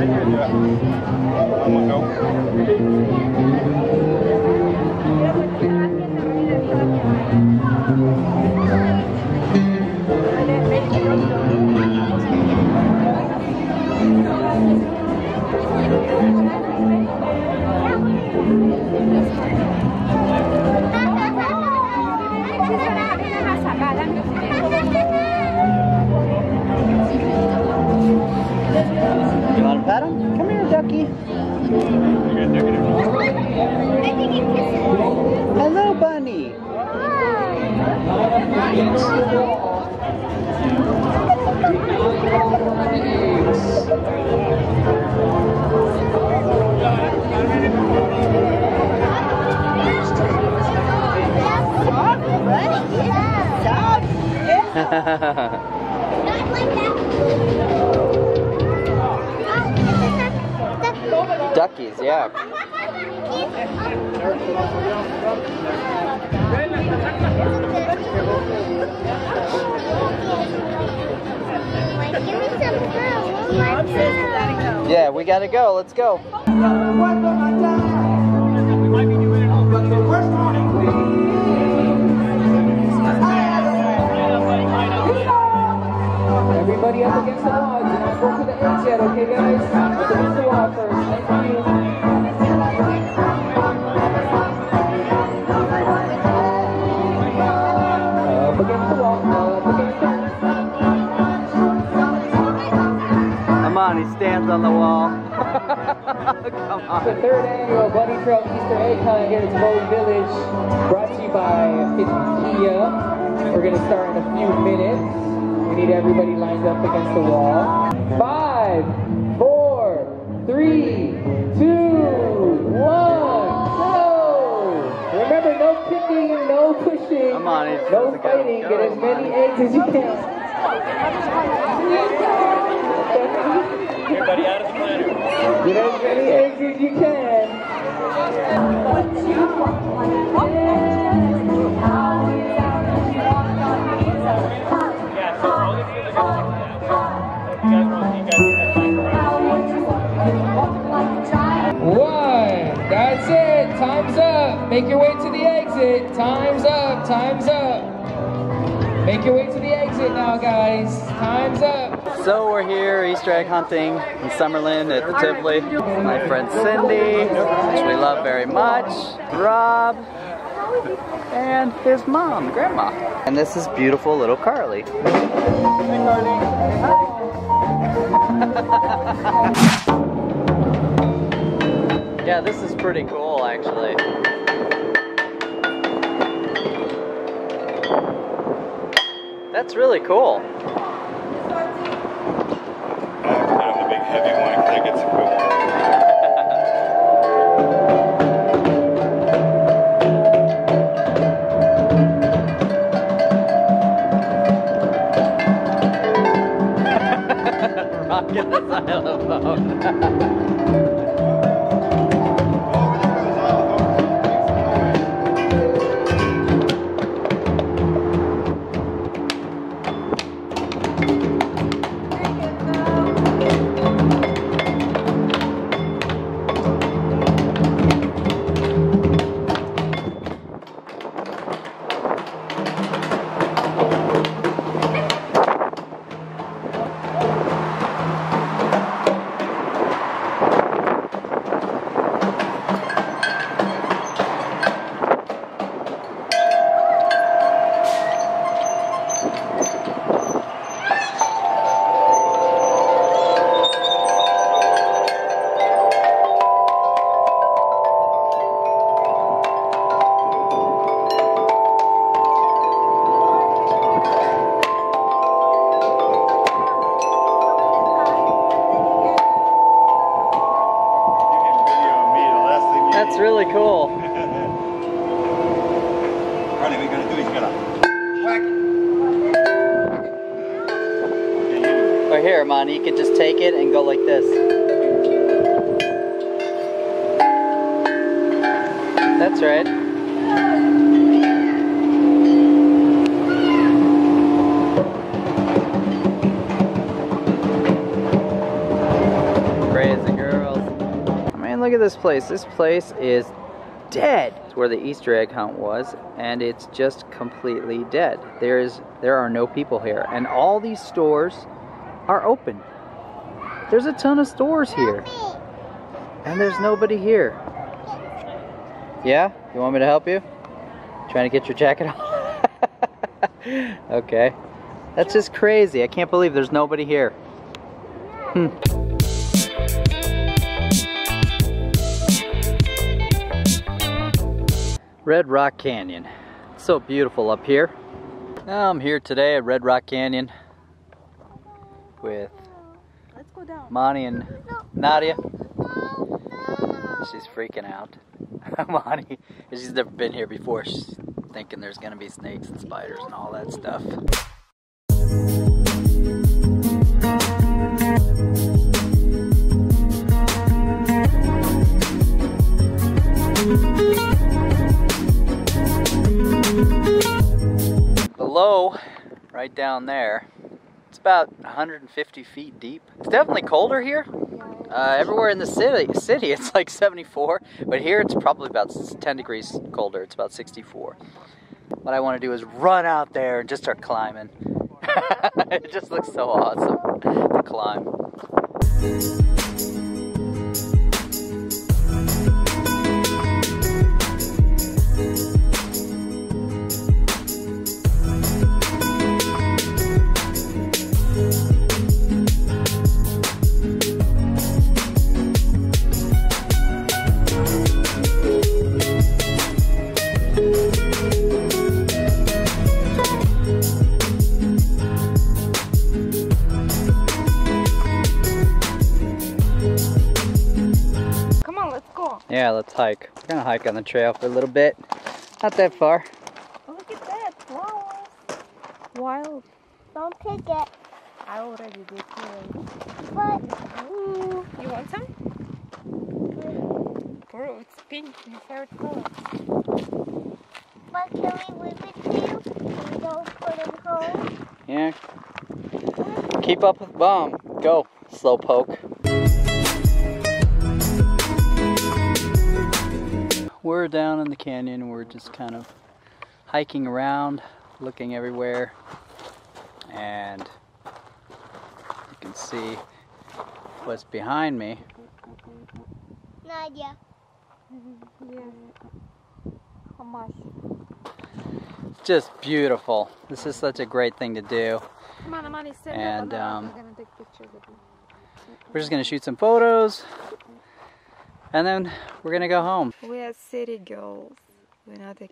You Duckies, yeah. Yeah, we gotta go. Let's go. He stands on the wall. Come The third annual Bunny Trail Easter egg hunt here at Tivoli Village, brought to you by Kia. We're gonna start in a few minutes. We need everybody lined up against the wall. Five, four, three, two, one, go! Remember, no kicking, no pushing, Come on, he's no gotta go. fighting. Get as many eggs as you can. Everybody out of the planter. Get as many eggs as you can. One. That's it. Time's up. Make your way to the exit. Time's up. Time's up. Make your way to the exit now, guys. Time's up. So we're here Easter egg hunting in Summerlin at the Tivoli. My friend Cindy, which we love very much, Rob, and his mom, Grandma. And this is beautiful little Carly. yeah, this is pretty cool actually. That's really cool. That's really cool. Ronnie, what you gonna do? He's gonna whack. Yeah, you here, Monty, you could just take it and go like this. That's right. This place. This place is dead. It's where the Easter egg hunt was, and it's just completely dead. There is there are no people here, and all these stores are open. There's a ton of stores here, and there's nobody here. Yeah, you want me to help you? Trying to get your jacket off. okay, that's just crazy. I can't believe there's nobody here. Hmm. Red Rock Canyon. It's so beautiful up here. I'm here today at Red Rock Canyon with Let's go down. Monty and Nadia. She's freaking out. Monty, she's never been here before. She's thinking there's gonna be snakes and spiders and all that stuff. Below, right down there, it's about 150 feet deep. It's definitely colder here. Uh, everywhere in the city, city, it's like 74, but here it's probably about 10 degrees colder. It's about 64. What I want to do is run out there and just start climbing. it just looks so awesome to climb. Yeah, let's hike. We're gonna hike on the trail for a little bit. Not that far. Look at that, flowers. Wild. Don't take it. I already did too. But Ooh, you want some? Bro, it's pink, my favorite color. but can we leave it to you? We don't put it home. Yeah. Keep up with bomb. Go, slowpoke. We're down in the canyon. We're just kind of hiking around, looking everywhere, and you can see what's behind me. Nadia. Yeah. How? It's just beautiful. This is such a great thing to do. Come on, Amani, stand And, up. um, I'm gonna take pictures. We're just gonna shoot some photos, and then we're gonna go home. We are city girls. We're not. A,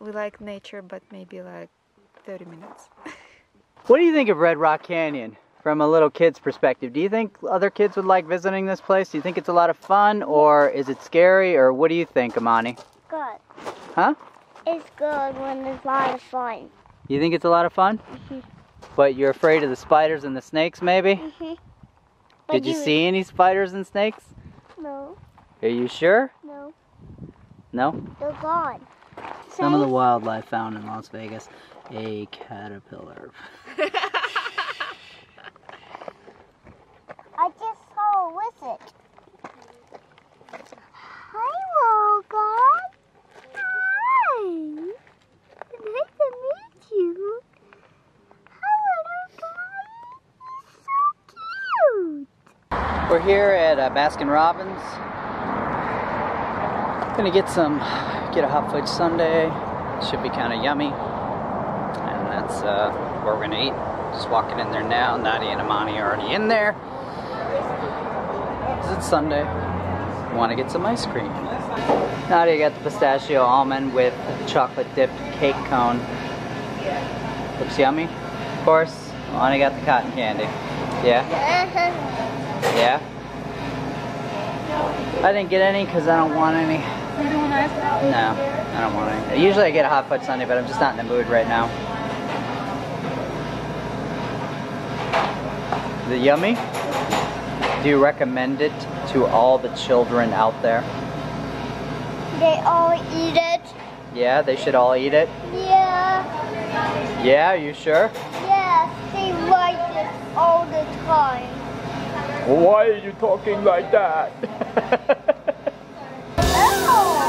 we like nature, but maybe like 30 minutes. What do you think of Red Rock Canyon from a little kid's perspective? Do you think other kids would like visiting this place? Do you think it's a lot of fun, or is it scary, or what do you think, Amani? Good. Huh? It's good when it's a lot of fun. You think it's a lot of fun? Mhm. But you're afraid of the spiders and the snakes, maybe? Mhm. Did you see any spiders and snakes? No, Are you sure? no, No? they're gone. Some of the wildlife found in Las Vegas. A caterpillar. I just saw a wizard. Hi, Rogan. Hi. Nice to meet you. Hi, little guy. You're so cute. We're here at uh, Baskin Robbins. Gonna get some, get a hot fudge sundae. Should be kind of yummy. And that's uh, what we're gonna eat. Just walking in there now. Nadia and Amani are already in there. 'Cause it's Sunday. Want to get some ice cream. Nadia got the pistachio almond with chocolate dipped cake cone. Looks yummy. Of course, Amani got the cotton candy. Yeah? Yeah? I didn't get any because I don't want any. You don't want ice cream? No, I don't want any. Usually I get a hot foot sundae, but I'm just not in the mood right now. Is it yummy? Do you recommend it to all the children out there? They all eat it. Yeah, they should all eat it. Yeah. Yeah, you sure? Yes, they like it all the time. Why are you talking like that? Oh!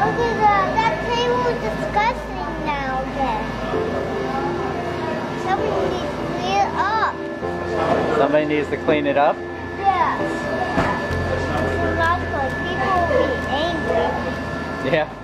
Look at that. That table is disgusting now again. Somebody needs to clean it up. Somebody needs to clean it up. Yes. Not good. People will be angry. Yeah.